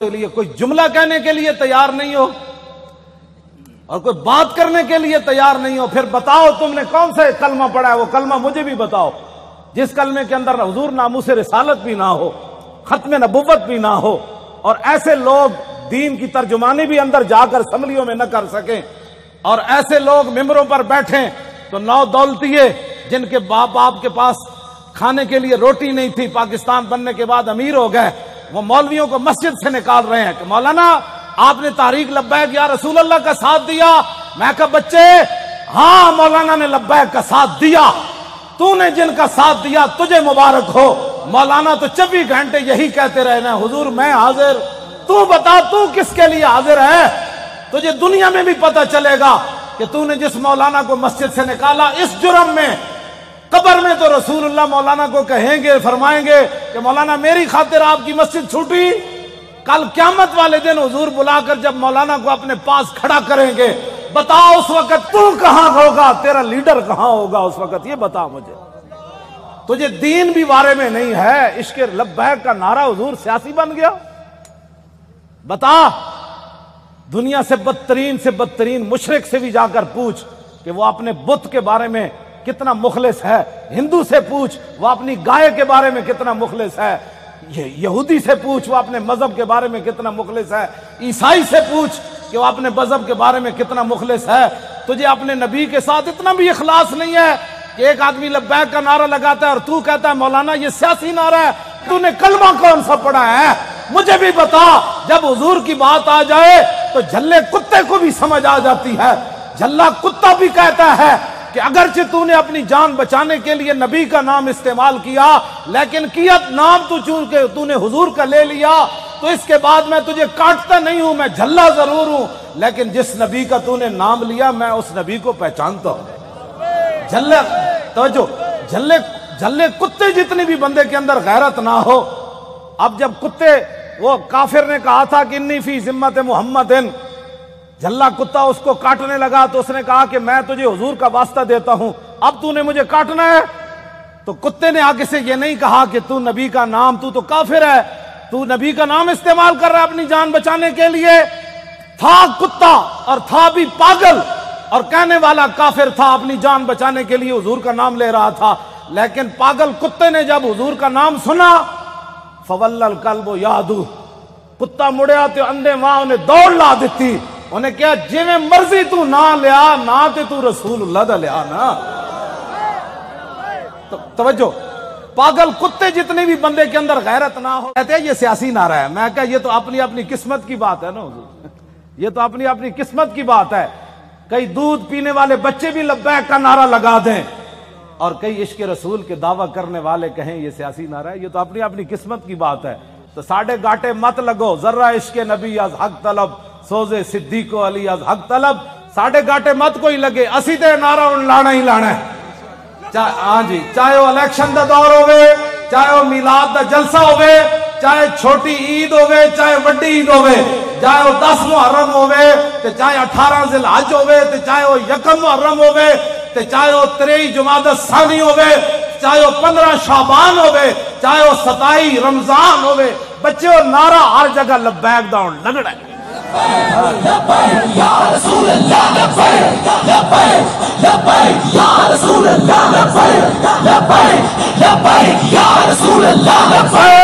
کے لیے کوئی جملہ کہنے کے لیے تیار نہیں ہو اور کوئی بات کرنے کے لیے تیار نہیں ہو، پھر بتاؤ تم نے کون سے کلمہ پڑھا ہے؟ وہ کلمہ مجھے بھی بتاؤ۔ جس کلمے کے اندر حضور ناموس رسالت بھی نہ ہو، ختم نبوت بھی نہ ہو، اور ایسے لوگ دین کی ترجمانی بھی اندر جا کر اسمبلیوں میں نہ کر سکیں، اور ایسے لوگ ممبروں پر بیٹھیں تو نو دولتیے، جن کے باپ باپ کے پاس کھانے کے لیے روٹی نہیں تھی، پاکستان بننے کے بعد امیر ہو گئے وہ مولویوں کو مسجد سے نکال رہے ہیں کہ مولانا، آپ نے تاریخ لبیک یا رسول اللہ کا ساتھ دیا۔ میں کہا، بچے ہاں مولانا نے لبیک کا ساتھ دیا۔ تو نے جن کا ساتھ دیا، تجھے مبارک ہو۔ مولانا تو چوبیس گھنٹے یہی کہتے رہنا حضور، میں حاضر۔ تو بتا، تو کس کے لیے حاضر ہے؟ تجھے دنیا میں بھی پتا چلے گا کہ تو نے جس مولانا کو مسجد سے نکالا، اس جرم میں قبر میں تو رسول اللہ مولانا کو کہیں گے، فرمائیں گے کہ مولانا میری خاطر آپ کی مسجد چھوٹی، کل قیامت والے دن حضور بلا کر جب مولانا کو اپنے پاس کھڑا کریں گے بتا اس وقت تو کہاں ہوگا، تیرا لیڈر کہاں ہوگا اس وقت، یہ بتا مجھے۔ تجھے دین بھی بارے میں نہیں ہے، عشق لبیک کا نعرہ حضور سیاسی بن گیا۔ بتا، دنیا سے بدترین سے بدترین مشرق سے بھی جا کر پوچھ کہ وہ اپنے بت کے بارے میں کتنا مخلص ہے۔ ہندو سے پوچھ، وہ اپنی گائے کے بارے میں کتنا مخلص ہے۔ یہودی سے پوچھ، وہ اپنے مذہب کے بارے میں کتنا مخلص ہے۔ عیسائی سے پوچھ کہ وہ اپنے مذہب کے بارے میں کتنا مخلص ہے۔ تجھے اپنے نبی کے ساتھ اتنا بھی اخلاص نہیں ہے کہ ایک آدمی لبیک کا نعرہ لگاتا ہے اور تو کہتا ہے، مولانا، یہ سیاسی نعرہ ہے۔ تو نے کلمہ کون سا پڑھا ہے؟ مجھے بھی بتا، جب حضور کی بات آ جائے تو جھلے کتے کو بھی سمجھ آ جاتی ہے۔ جھلا کتا بھی کہتا ہے کہ اگرچہ تو نے اپنی جان بچانے کے لیے نبی کا نام استعمال کیا، لیکن کیت نام تو چونکہ تو نے حضور کا لے لیا، تو اس کے بعد میں تجھے کاٹتا نہیں ہوں، میں جھلا ضرور ہوں۔ لیکن جس نبی کا تو نے نام لیا، میں اس نبی کو پہچانتا ہوں۔ جھلے، توجہ، جھلے جھلے کتے جتنی بھی بندے کے اندر غیرت نہ ہو۔ اب جب کتے، وہ کافر نے کہا تھا کہ انی فی ذمت محمد جھلا کتا اس کو کاٹنے لگا تو اس نے کہا کہ میں تجھے حضور کا واسطہ دیتا ہوں۔ اب تو نے مجھے کاٹنا ہے۔ تو کتے نے آگے سے یہ نہیں کہا کہ تو نبی کا نام، تو تو کافر ہے۔ تو نبی کا نام استعمال کر رہا ہے اپنی جان بچانے کے لیے۔ تھا کتا اور تھا بھی پاگل۔ اور کہنے والا کافر تھا اپنی جان بچانے کے لیے، حضور کا نام لے رہا تھا۔ لیکن پاگل کتے نے جب حضور کا نام سنا فول القلب یادو۔ کتا مڑیا تو اندے ماں انہیں دوڑ لا دیتی۔ انہیں کیا جی میں مرضی تو نہ لیا، نہ تے تو رسول اللہ دا لیا نا. توجہ، پاگل کتے جتنے بھی بندے کے اندر غیرت نہ ہو کہتے ہیں، یہ سیاسی نعرہ ہے. میں کہا، یہ تو اپنی اپنی قسمت کی بات ہے نا حضور. یہ تو اپنی اپنی قسمت کی بات ہے۔ کئی دودھ پینے والے بچے بھی لبیک کا نعرہ لگا دیں۔ اور کئی عشق رسول کے دعویٰ کرنے والے کہیں، یہ سیاسی نعرہ ہے. یہ تو اپنی اپنی قسمت کی بات ہے۔ تو ساڑھے گاٹے مت لگو، ذرہ عشق نبی از حق طلب۔ سوزے صدیق علی از حق طلب ساڑھے گاٹے مت کوئی لگے، اسی تے نعرہ ان لانا ہی لانا ہے۔ ہاں جی چاہے وہ الیکشن دا دور ہوئے چاہے وہ میلاد دا جلسہ ہوئے چاہے چھوٹی عید ہوئے چاہے وڈی عید ہوئے چاہے وہ دس محرم ہوئے تے چاہے اٹھارہ ذی الحج ہوئے تے چاہے وہ یکم محرم ہوئے تے چاہے وہ تریئی جماعت ثانی ہوئے چاہے وہ پندرہ شعبان ہوئے چاہے وہ ستائی رمضان ہوئے بچے، وہ نعرہ ہر جگہ لبیک دا لگڑا ہے۔ لبیک یا رسول اللہ لبیک